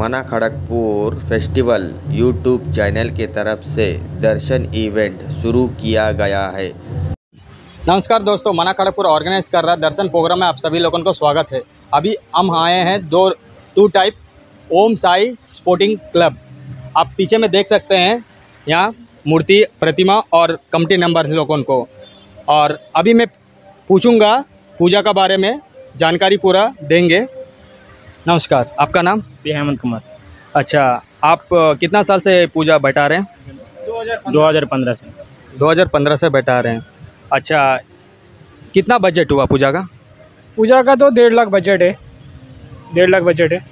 मना Kharagpur festival YouTube channel के तरफ़ से दर्शन इवेंट शुरू किया गया है। नमस्कार दोस्तों मना खड़गपुर ऑर्गेनाइज कर रहा दर्शन प्रोग्राम में आप सभी लोगों को स्वागत है। अभी हम आए हैं दो two type Om Sai sporting club आप पीछे में देख सकते हैं, यहाँ मूर्ति, प्रतिमा और कमिटी नंबर लोगों को। और अभी मैं पूछूँगा, पूजा का बारे में जानकारी पूरा देंगे। नमस्कार आपका नाम? पी हेमंत कुमार। अच्छा आप कितना साल से पूजा बैठा रहे हैं? दो हज़ार पंद्रह से। 2015 से बैठा रहे हैं। अच्छा कितना बजट हुआ पूजा का? पूजा का तो डेढ़ लाख बजट है। डेढ़ लाख बजट है।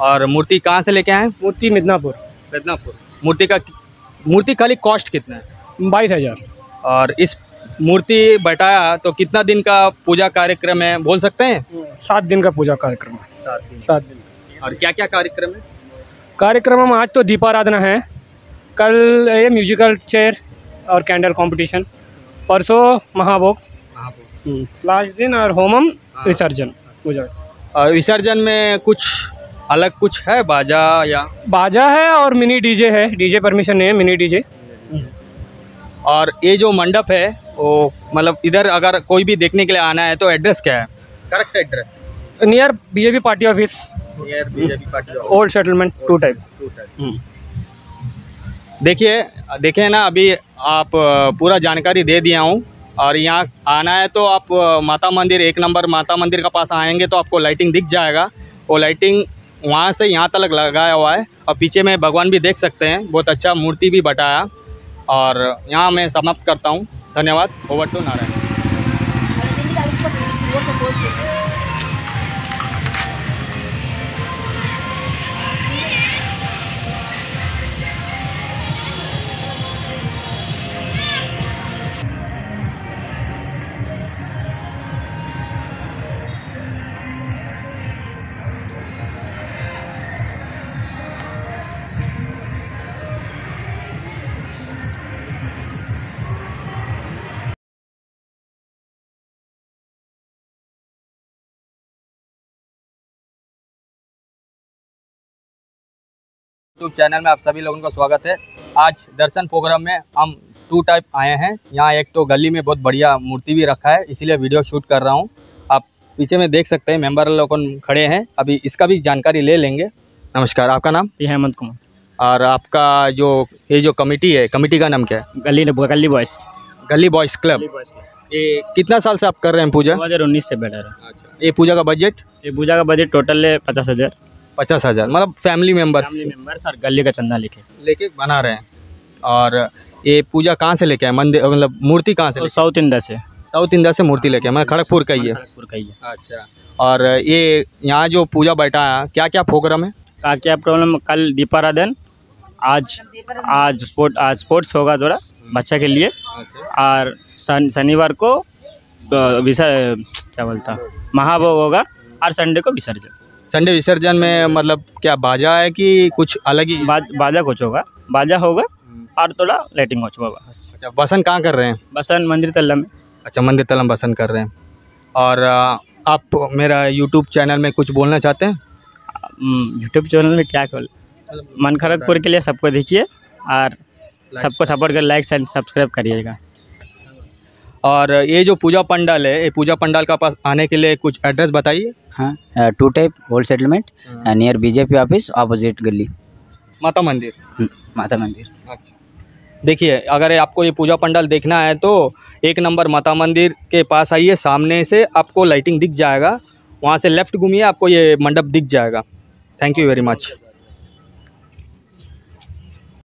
और मूर्ति कहाँ से लेके आए मूर्ति मिदनापुर। मिदनापुर। मूर्ति का मूर्ति खाली कॉस्ट कितना है? बाईस हज़ार। और इस मूर्ति बैठाया तो कितना दिन का पूजा कार्यक्रम है बोल सकते हैं? सात दिन का पूजा कार्यक्रम है। सात दिन सात दिन और क्या क्या कार्यक्रम है? कार्यक्रम हम आज तो दीपाराधना है। कल ये म्यूजिकल चेयर और कैंडल कंपटीशन परसों महाभोग। लास्ट दिन और होमम विसर्जन पूजा और विसर्जन में कुछ अलग कुछ है बाजा या? बाजा है और मिनी डीजे है। डीजे परमिशन नहीं है मिनी डीजे। और ये जो मंडप है वो मतलब इधर अगर कोई भी देखने के लिए आना है तो एड्रेस क्या है? Correct address. Near BJP party office near BJP party old settlement two type देखिए देखिए ना अभी आप पूरा जानकारी दे दिया हूँ और यहाँ आना है तो आप माता मंदिर एक नंबर माता मंदिर के पास आएँगे तो आपको लाइटिंग दिख जाएगा। वो लाइटिंग वहाँ से यहाँ तक लगाया हुआ है और पीछे में भगवान भी देख सकते हैं बहुत अच्छा मूर्ति भी बटाया। और यहाँ मैं समाप्त करता हूँ। धन्यवाद over to Narayan. YouTube channel में आप सभी लोगों का स्वागत है। आज दर्शन प्रोग्राम में हम टू टाइप आए हैं। यहाँ एक तो गली में बहुत बढ़िया मूर्ति भी रखा है इसीलिए वीडियो शूट कर रहा हूँ। आप पीछे में देख सकते हैं मेंबर लोग खड़े हैं। अभी इसका भी जानकारी ले लेंगे। नमस्कार आपका नाम? हेमंत कुमार। और आपका जो ये जो कमेटी है कमेटी का नाम क्या है? गली गली बॉयस गली बॉयज़ क्लब ये कितना साल से आप कर रहे हैं पूजा? दो हज़ार उन्नीस से बैठा रहा अच्छा ये पूजा का बजट ये पूजा का बजट टोटल है पचास हज़ार। पचास हज़ार मतलब फैमिली मेंबर्स फैमिली मेंबर्स और गली का चंदा लेके। लेके बना रहे हैं। और ये पूजा कहाँ से लेके आए? मंदिर मतलब मूर्ति कहाँ से साउथ इंडिया से। साउथ इंडिया से मूर्ति लेके मैं खड़गपुर का ही है। खड़गपुर का ही है। अच्छा। और ये यहाँ जो पूजा बैठा है क्या क्या प्रोग्राम है? का क्या प्रॉब्लम कल दीपाराधन। आज आज स्पोर्ट आज स्पोर्ट्स होगा थोड़ा बच्चा के लिए। और शन- शनिवार को अ, क्या बोलता? महाभोग होगा। और संडे को विसर्जन। संडे विसर्जन में मतलब क्या बाजा है कि कुछ अलग ही? बाज, बाजा कुछ होगा। बाजा होगा और थोड़ा लाइटिंग कुछ होगा बस। अच्छा बसन कहाँ कर रहे हैं? बसन मंदिर तल्ला में। अच्छा मंदिर तलम बसन कर रहे हैं। और आप मेरा यूट्यूब चैनल में कुछ बोलना चाहते हैं? यूट्यूब चैनल में क्या बोल मन खड़गपुर के लिए सबको देखिए और सबको सपोर्ट कर लाइक एंड सब्सक्राइब करिएगा। और ये जो पूजा पंडाल है ये पूजा पंडाल का पास आने के लिए कुछ एड्रेस बताइए। हाँ two type old settlement near BJP office opposite गली। माता मंदिर। हम्म, माता मंदिर। अच्छा। देखिए अगर आपको ये पूजा पंडाल देखना है तो एक नंबर माता मंदिर के पास आइए सामने से आपको लाइटिंग दिख जाएगा। वहाँ से लेफ़्ट घूमिए आपको ये मंडप दिख जाएगा। Thank you very much